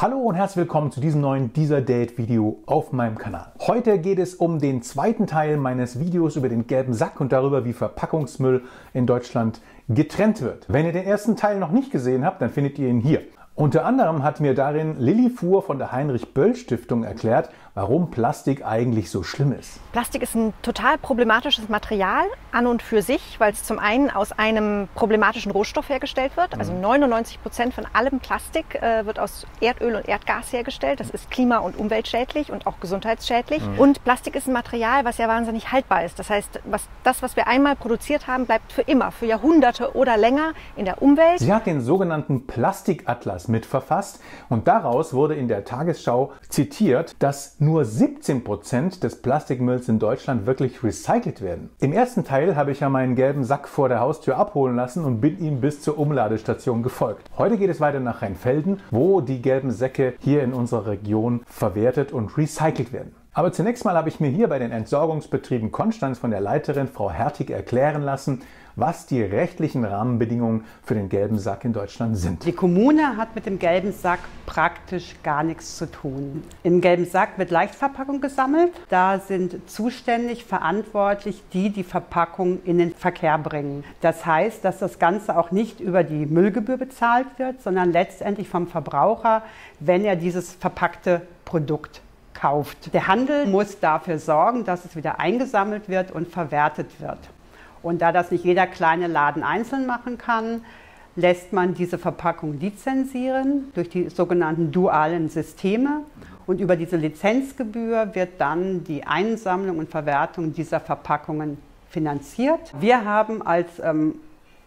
Hallo und herzlich willkommen zu diesem neuen Dieser Date Video auf meinem Kanal. Heute geht es um den zweiten Teil meines Videos über den gelben Sack und darüber, wie Verpackungsmüll in Deutschland getrennt wird. Wenn ihr den ersten Teil noch nicht gesehen habt, dann findet ihr ihn hier. Unter anderem hat mir darin Lilly Fuhr von der Heinrich-Böll-Stiftung erklärt, warum Plastik eigentlich so schlimm ist. Plastik ist ein total problematisches Material an und für sich, weil es zum einen aus einem problematischen Rohstoff hergestellt wird. Also 99 Prozent von allem Plastik äh, wird aus Erdöl und Erdgas hergestellt. Das ist klima- und umweltschädlich und auch gesundheitsschädlich. Mhm. Und Plastik ist ein Material, was ja wahnsinnig haltbar ist. Das heißt, was, das, was wir einmal produziert haben, bleibt für immer, für Jahrhunderte oder länger in der Umwelt. Sie hat den sogenannten Plastikatlas mitverfasst und daraus wurde in der Tagesschau zitiert, dass nur 17 Prozent des Plastikmülls in Deutschland wirklich recycelt werden. Im ersten Teil habe ich ja meinen gelben Sack vor der Haustür abholen lassen und bin ihm bis zur Umladestation gefolgt. Heute geht es weiter nach Rheinfelden, wo die gelben Säcke hier in unserer Region verwertet und recycelt werden. Aber zunächst mal habe ich mir hier bei den Entsorgungsbetrieben Konstanz von der Leiterin Frau Hertig erklären lassen, was die rechtlichen Rahmenbedingungen für den gelben Sack in Deutschland sind. Die Kommune hat mit dem gelben Sack praktisch gar nichts zu tun. Im gelben Sack wird Leichtverpackung gesammelt. Da sind zuständig, verantwortlich, die die Verpackung in den Verkehr bringen. Das heißt, dass das Ganze auch nicht über die Müllgebühr bezahlt wird, sondern letztendlich vom Verbraucher, wenn er dieses verpackte Produkt kauft. Der Handel muss dafür sorgen, dass es wieder eingesammelt wird und verwertet wird. Und da das nicht jeder kleine Laden einzeln machen kann, lässt man diese Verpackung lizenzieren durch die sogenannten dualen Systeme. Und über diese Lizenzgebühr wird dann die Einsammlung und Verwertung dieser Verpackungen finanziert. Wir haben als ähm,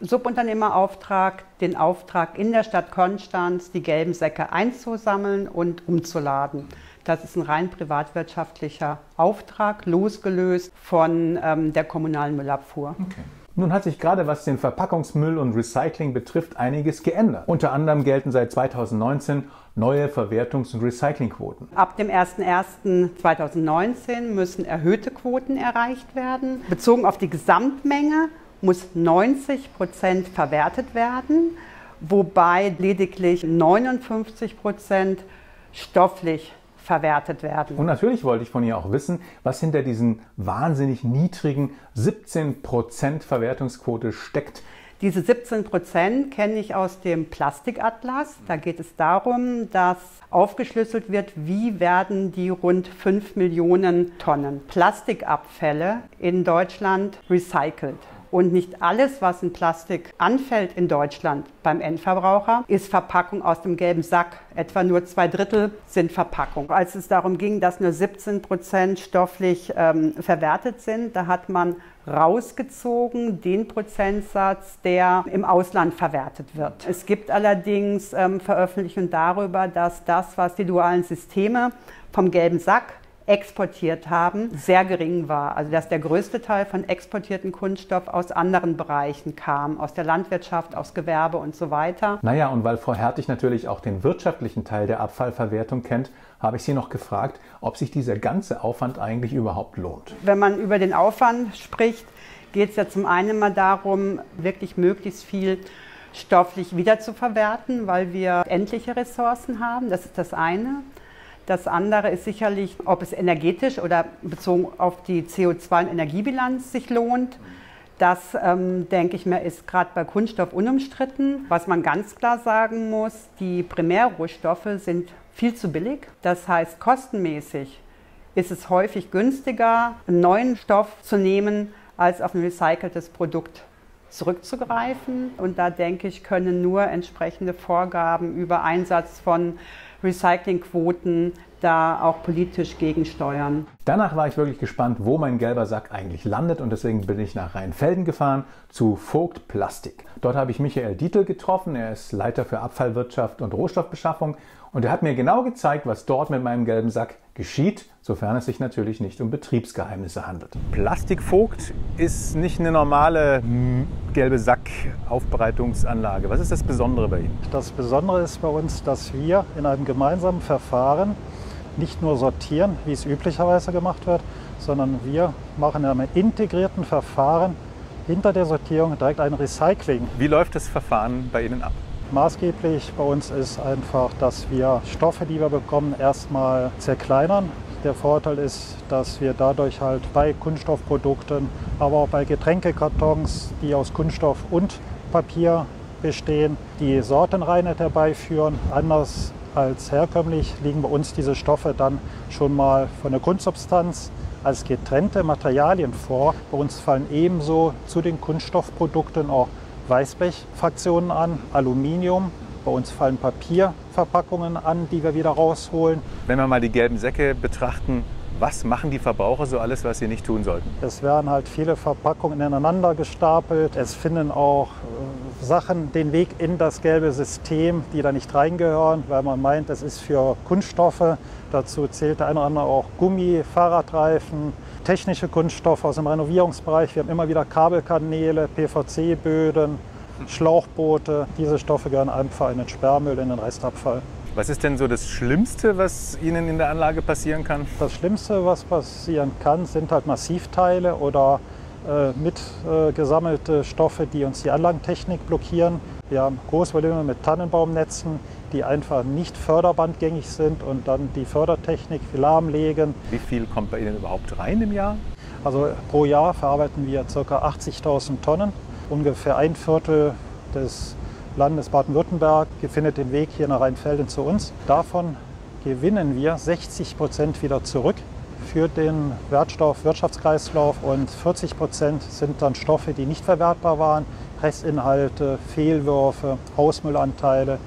Subunternehmerauftrag den Auftrag in der Stadt Konstanz, die gelben Säcke einzusammeln und umzuladen. Das ist ein rein privatwirtschaftlicher Auftrag, losgelöst von ähm, der kommunalen Müllabfuhr. Okay. Nun hat sich gerade was den Verpackungsmüll und Recycling betrifft einiges geändert. Unter anderem gelten seit 2019 neue Verwertungs- und Recyclingquoten. Ab dem 01.01.2019 müssen erhöhte Quoten erreicht werden. Bezogen auf die Gesamtmenge muss 90 Prozent verwertet werden, wobei lediglich 59 Prozent stofflich verwertet werden. Und natürlich wollte ich von ihr auch wissen, was hinter diesen wahnsinnig niedrigen 17% Verwertungsquote steckt. Diese 17 Prozent kenne ich aus dem Plastikatlas. Da geht es darum, dass aufgeschlüsselt wird, wie werden die rund 5 Millionen Tonnen Plastikabfälle in Deutschland recycelt. Und nicht alles, was in Plastik anfällt in Deutschland beim Endverbraucher, ist Verpackung aus dem gelben Sack. Etwa nur zwei Drittel sind Verpackung. Als es darum ging, dass nur 17 Prozent stofflich ähm, verwertet sind, da hat man rausgezogen den Prozentsatz, der im Ausland verwertet wird. Es gibt allerdings ähm, Veröffentlichungen darüber, dass das, was die dualen Systeme vom gelben Sack exportiert haben, sehr gering war. Also dass der größte Teil von exportierten Kunststoff aus anderen Bereichen kam, aus der Landwirtschaft, aus Gewerbe und so weiter. Naja, und weil Frau Hertig natürlich auch den wirtschaftlichen Teil der Abfallverwertung kennt, habe ich sie noch gefragt, ob sich dieser ganze Aufwand eigentlich überhaupt lohnt. Wenn man über den Aufwand spricht, geht es ja zum einen mal darum, wirklich möglichst viel stofflich wiederzuverwerten, weil wir endliche Ressourcen haben. Das ist das eine. Das andere ist sicherlich, ob es energetisch oder bezogen auf die CO2- und Energiebilanz sich lohnt. Das, ähm, denke ich mir, ist gerade bei Kunststoff unumstritten. Was man ganz klar sagen muss, die Primärrohstoffe sind viel zu billig. Das heißt, kostenmäßig ist es häufig günstiger, einen neuen Stoff zu nehmen, als auf ein recyceltes Produkt zurückzugreifen. Und da denke ich, können nur entsprechende Vorgaben über Einsatz von Recyclingquoten da auch politisch gegensteuern. Danach war ich wirklich gespannt, wo mein gelber Sack eigentlich landet und deswegen bin ich nach Rheinfelden gefahren zu Vogt Plastik. Dort habe ich Michael Dietl getroffen, er ist Leiter für Abfallwirtschaft und Rohstoffbeschaffung und er hat mir genau gezeigt, was dort mit meinem gelben Sack geschieht, sofern es sich natürlich nicht um Betriebsgeheimnisse handelt. Plastikvogt ist nicht eine normale gelbe Sackaufbereitungsanlage. Was ist das Besondere bei Ihnen? Das Besondere ist bei uns, dass wir in einem gemeinsamen Verfahren nicht nur sortieren, wie es üblicherweise gemacht wird, sondern wir machen in einem integrierten Verfahren hinter der Sortierung direkt ein Recycling. Wie läuft das Verfahren bei Ihnen ab? Maßgeblich bei uns ist einfach, dass wir Stoffe, die wir bekommen, erstmal zerkleinern. Der Vorteil ist, dass wir dadurch halt bei Kunststoffprodukten, aber auch bei Getränkekartons, die aus Kunststoff und Papier bestehen, die Sortenreinheit herbeiführen. Anders als herkömmlich liegen bei uns diese Stoffe dann schon mal von der Grundsubstanz als getrennte Materialien vor. Bei uns fallen ebenso zu den Kunststoffprodukten auch Weißblechfraktionen an, Aluminium. Bei uns fallen Papierverpackungen an, die wir wieder rausholen. Wenn wir mal die gelben Säcke betrachten, was machen die Verbraucher so alles, was sie nicht tun sollten? Es werden halt viele Verpackungen ineinander gestapelt. Es finden auch äh, Sachen den Weg in das gelbe System, die da nicht reingehören, weil man meint, es ist für Kunststoffe. Dazu zählt der eine oder andere auch Gummi, Fahrradreifen, technische Kunststoffe aus dem Renovierungsbereich. Wir haben immer wieder Kabelkanäle, PVC-Böden, Schlauchboote. Diese Stoffe gehören einfach in den Sperrmüll, in den Restabfall. Was ist denn so das Schlimmste, was Ihnen in der Anlage passieren kann? Das Schlimmste, was passieren kann, sind halt Massivteile oder äh, mitgesammelte äh, Stoffe, die uns die Anlagentechnik blockieren. Wir haben Großvolumen mit Tannenbaumnetzen, die einfach nicht förderbandgängig sind und dann die Fördertechnik lahmlegen. Wie viel kommt bei Ihnen überhaupt rein im Jahr? Also pro Jahr verarbeiten wir ca. 80.000 Tonnen. Ungefähr ein Viertel des Landes Baden-Württemberg findet den Weg hier nach Rheinfelden zu uns. Davon gewinnen wir 60 Prozent wieder zurück für den Wertstoff-Wirtschaftskreislauf und 40 Prozent sind dann Stoffe, die nicht verwertbar waren, Restinhalte, Fehlwürfe, Hausmüllanteile,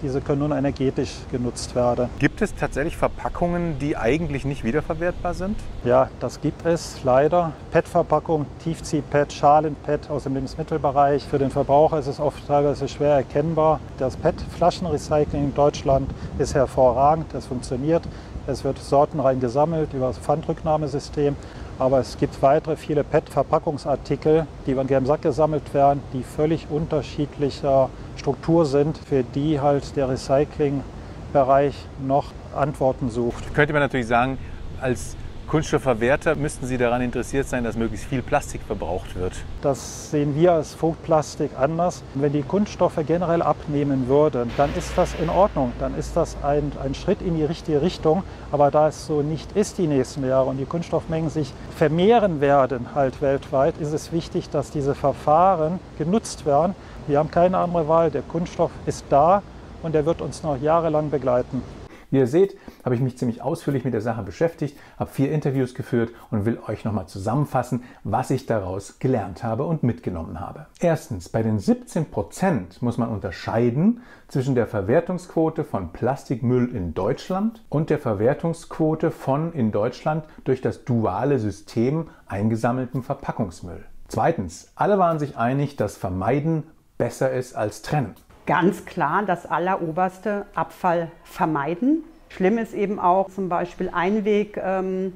diese können nun energetisch genutzt werden. Gibt es tatsächlich Verpackungen, die eigentlich nicht wiederverwertbar sind? Ja, das gibt es leider. PET-Verpackung, Tiefzieh-PET, Schalen-PET aus dem Lebensmittelbereich. Für den Verbraucher ist es oft teilweise schwer erkennbar. Das PET-Flaschenrecycling in Deutschland ist hervorragend, das funktioniert. Es wird sortenrein gesammelt über das Pfandrücknahmesystem. Aber es gibt weitere viele PET-Verpackungsartikel, die beim gelben Sack gesammelt werden, die völlig unterschiedlicher Struktur sind, für die halt der Recyclingbereich noch Antworten sucht. Könnte man natürlich sagen, als Kunststoffverwerter müssten Sie daran interessiert sein, dass möglichst viel Plastik verbraucht wird. Das sehen wir als Vogtplastik anders. Wenn die Kunststoffe generell abnehmen würden, dann ist das in Ordnung. Dann ist das ein, ein Schritt in die richtige Richtung. Aber da es so nicht ist die nächsten Jahre und die Kunststoffmengen sich vermehren werden halt weltweit, ist es wichtig, dass diese Verfahren genutzt werden. Wir haben keine andere Wahl. Der Kunststoff ist da und er wird uns noch jahrelang begleiten. Wie ihr seht, habe ich mich ziemlich ausführlich mit der Sache beschäftigt, habe vier Interviews geführt und will euch nochmal zusammenfassen, was ich daraus gelernt habe und mitgenommen habe. Erstens, bei den 17 Prozent muss man unterscheiden zwischen der Verwertungsquote von Plastikmüll in Deutschland und der Verwertungsquote von in Deutschland durch das duale System eingesammelten Verpackungsmüll. Zweitens, alle waren sich einig, dass Vermeiden besser ist als Trennen ganz klar das alleroberste Abfall vermeiden. Schlimm ist eben auch zum Beispiel Einweggeschirr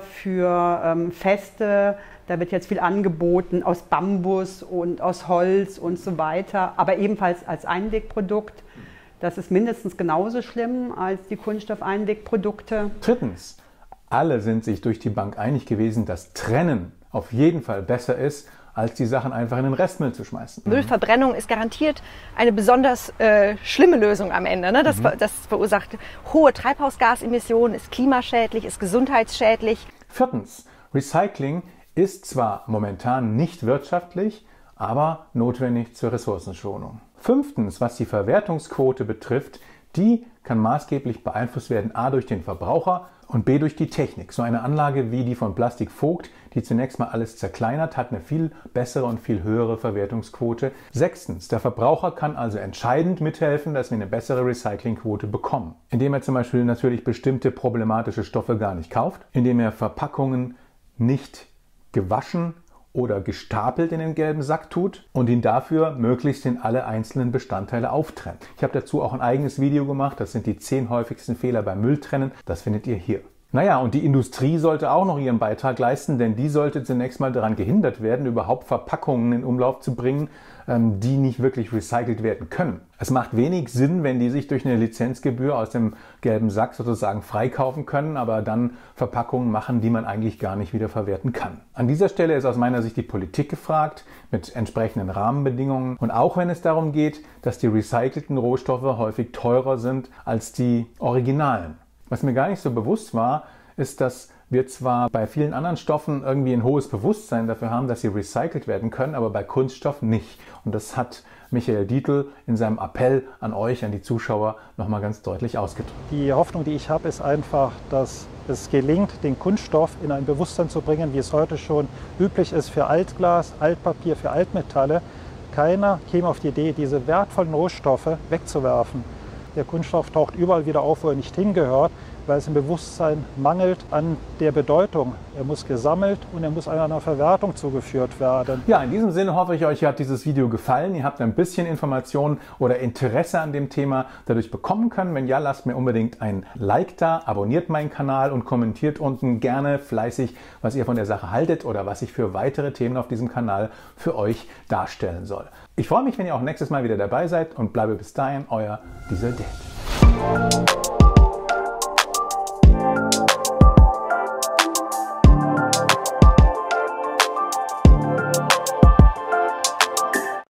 für ähm, Feste. Da wird jetzt viel angeboten aus Bambus und aus Holz und so weiter, aber ebenfalls als Einwegprodukt. Das ist mindestens genauso schlimm als die Kunststoffeinwegprodukte. Drittens, alle sind sich durch die Bank einig gewesen, dass Trennen auf jeden Fall besser ist als die Sachen einfach in den Restmüll zu schmeißen. Müllverbrennung ist garantiert eine besonders äh, schlimme Lösung am Ende. Ne? Das, mhm. das verursacht hohe Treibhausgasemissionen, ist klimaschädlich, ist gesundheitsschädlich. Viertens, Recycling ist zwar momentan nicht wirtschaftlich, aber notwendig zur Ressourcenschonung. Fünftens, was die Verwertungsquote betrifft, die kann maßgeblich beeinflusst werden a durch den Verbraucher und b durch die Technik. So eine Anlage wie die von Plastik Vogt, die zunächst mal alles zerkleinert, hat eine viel bessere und viel höhere Verwertungsquote. Sechstens, der Verbraucher kann also entscheidend mithelfen, dass wir eine bessere Recyclingquote bekommen, indem er zum Beispiel natürlich bestimmte problematische Stoffe gar nicht kauft, indem er Verpackungen nicht gewaschen oder gestapelt in den gelben Sack tut und ihn dafür möglichst in alle einzelnen Bestandteile auftrennt. Ich habe dazu auch ein eigenes Video gemacht, das sind die 10 häufigsten Fehler beim Mülltrennen, das findet ihr hier. Naja, und die Industrie sollte auch noch ihren Beitrag leisten, denn die sollte zunächst mal daran gehindert werden, überhaupt Verpackungen in Umlauf zu bringen, ähm, die nicht wirklich recycelt werden können. Es macht wenig Sinn, wenn die sich durch eine Lizenzgebühr aus dem gelben Sack sozusagen freikaufen können, aber dann Verpackungen machen, die man eigentlich gar nicht wieder verwerten kann. An dieser Stelle ist aus meiner Sicht die Politik gefragt mit entsprechenden Rahmenbedingungen. Und auch wenn es darum geht, dass die recycelten Rohstoffe häufig teurer sind als die originalen. Was mir gar nicht so bewusst war, ist, dass wir zwar bei vielen anderen Stoffen irgendwie ein hohes Bewusstsein dafür haben, dass sie recycelt werden können, aber bei Kunststoff nicht. Und das hat Michael Dietl in seinem Appell an euch, an die Zuschauer, nochmal ganz deutlich ausgedrückt. Die Hoffnung, die ich habe, ist einfach, dass es gelingt, den Kunststoff in ein Bewusstsein zu bringen, wie es heute schon üblich ist für Altglas, Altpapier, für Altmetalle. Keiner käme auf die Idee, diese wertvollen Rohstoffe wegzuwerfen. Der Kunststoff taucht überall wieder auf, wo er nicht hingehört, weil es im Bewusstsein mangelt an der Bedeutung. Er muss gesammelt und er muss einer Verwertung zugeführt werden. Ja, in diesem Sinne hoffe ich, euch hat dieses Video gefallen. Ihr habt ein bisschen Informationen oder Interesse an dem Thema dadurch bekommen können. Wenn ja, lasst mir unbedingt ein Like da, abonniert meinen Kanal und kommentiert unten gerne fleißig, was ihr von der Sache haltet oder was ich für weitere Themen auf diesem Kanal für euch darstellen soll. Ich freue mich, wenn ihr auch nächstes Mal wieder dabei seid und bleibe bis dahin euer Diesel Date.